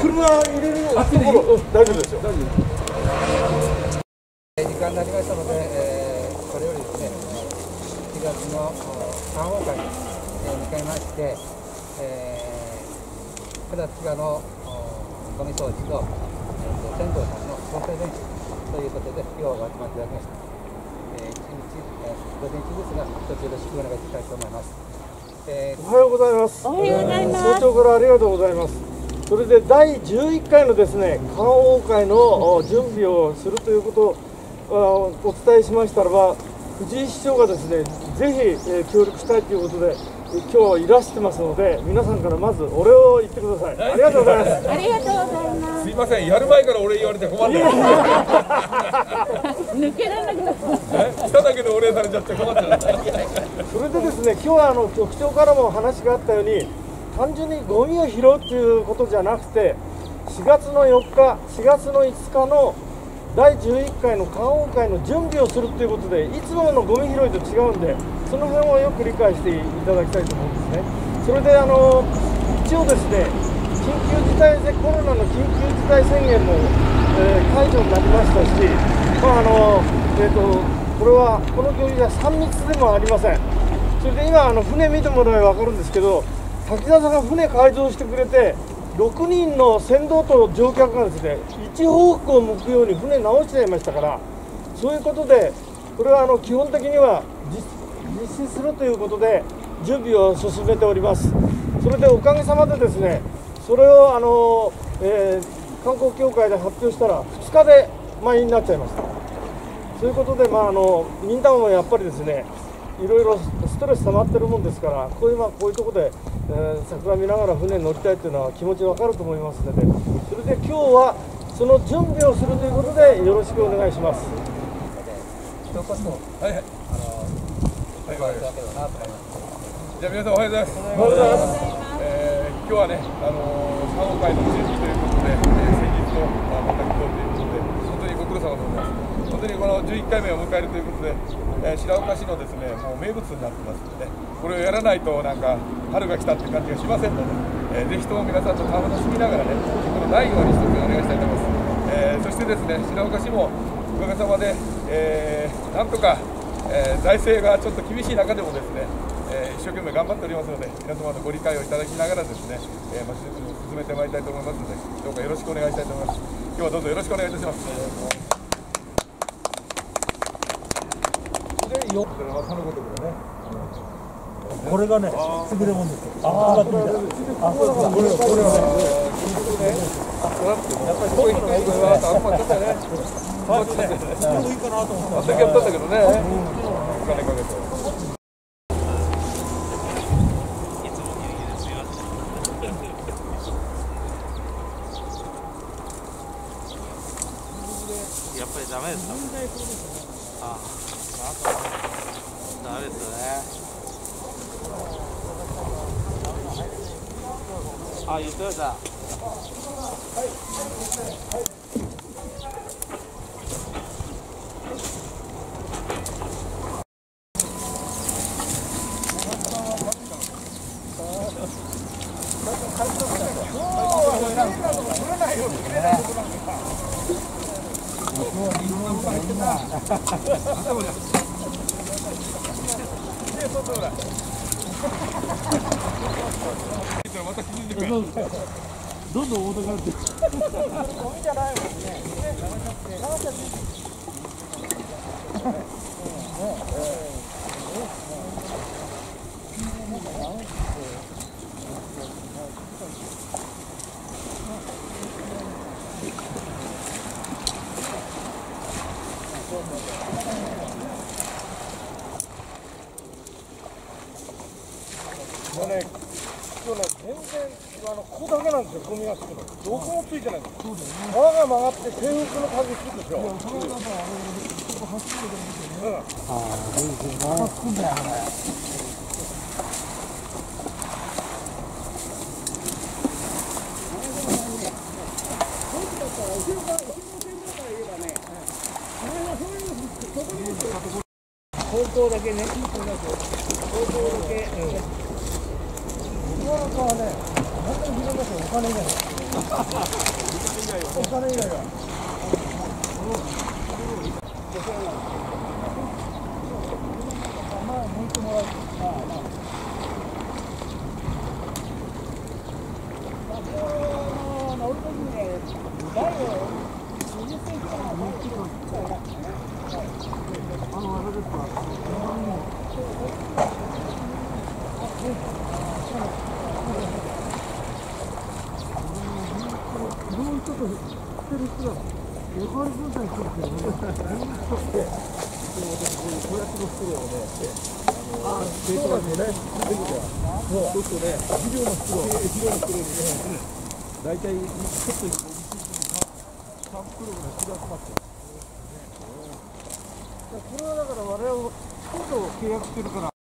車入れるところ、うん大丈夫です。よ。時間になりましたので、えー、これよりです。ね、4月の三王会に、えー、向かいまして、えー、九月のおゴミ掃除と、えー、船頭さんの総裁練習ということで、今日お集まっていただきました。えー、一日、えー、午前中です。が、一つよろしくお願いしたいと思います。えーおはようございます。おはようございます。早朝からありがとうございます。それで第11回のですね、観王会のお準備をするということをあお伝えしましたらば、藤井市長がですね、ぜひ、えー協力したいということで、え今日いらしてますので、皆さんからまずお礼を言ってください。ありがとうございます。ありがとうございます。すいません、やる前から俺言われて困ってます。抜けられなくなった。え来ただけでお礼されちゃって困ってる。それでですね、今日はあの局長からも話があったように、単純にゴミを拾うということじゃなくて、4月の4日、4月の5日の第11回の観王会の準備をするということで、いつものゴミ拾いと違うんで、その辺をよく理解していただきたいと思うんですね。それであの一応ですね、緊急事態でコロナの緊急事態宣言も、えー解除になりましたし、まああのえー、とこれはこの行事は3密でもありません。それで今あの船見てもらえば分かるんですけど、滝沢さんが船改造してくれて、6人の船頭と乗客がですね、一方向を向くように船直しちゃいましたから、そういうことで、これはあの基本的には実施するということで、準備を進めております。それでおかげさまでですね、それをあの、えー観光協会で発表したら、2日で満員になっちゃいました。そういうことで、まあ、あのみんなもやっぱりですね、いろいろストレス溜まってるもんですから、こういうまあこういうとこで、えー桜見ながら船に乗りたいというのは気持ちわかると思いますので、それで今日はその準備をするということで、よろしくお願いします。一言、はいはい。あの。じゃあ皆さんおはようございます。おはようございます。えー今日はね、あのー、三王会の準備ということで、えー先日の、まあ、また今日ということで、本当にご苦労様でございます。本当にこの11回目を迎えるということで、えー白岡市のですね、もう名物になってますので、これをやらないとなんか春が来たって感じがしませんので、えーぜひとも皆さんと楽しみながらね、事故のないように一つお願いしたいと思います。えーそしてですね、白岡市もおかげさまで、えーなんとか、えー財政がちょっと厳しい中でもですね、えー一生懸命頑張っておりますので、皆様のご理解をいただきながらですね、えー、町づくりを進めてまいりたいと思いますので、どうかよろしくお願いしたいと思います。今日はどうぞよろしくお願いいたします。よ、これがね、優れもんですよ。ああ、これ、あ、そうそう、これ、これはね。やっぱりこういう低い声はあんまちょっとね、まあちょっとね、でもいいかなと思って。まあ、だけやったんだけどね、お金かけて。やっぱりダメですか？ああダメですねあ言ってましたどんどん重たくなってる。も うね、今日ね、全然、あの、ここだけなんですよ、ゴミがつくの。どこもついてないんですよ。川が曲がって、低風の風つくでしょ。方向だけね、方向だけ、うん。今の子はね、本当に広いますよ、お金じゃない。我方认为啊，ちょっとしてる人が横に分解してるけどねずっとこうこうやっての袋をねあのそうちょっとね大体ちょっと1袋ぐらい人が集まってこれはだから我々今度契約してるから。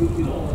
you. know,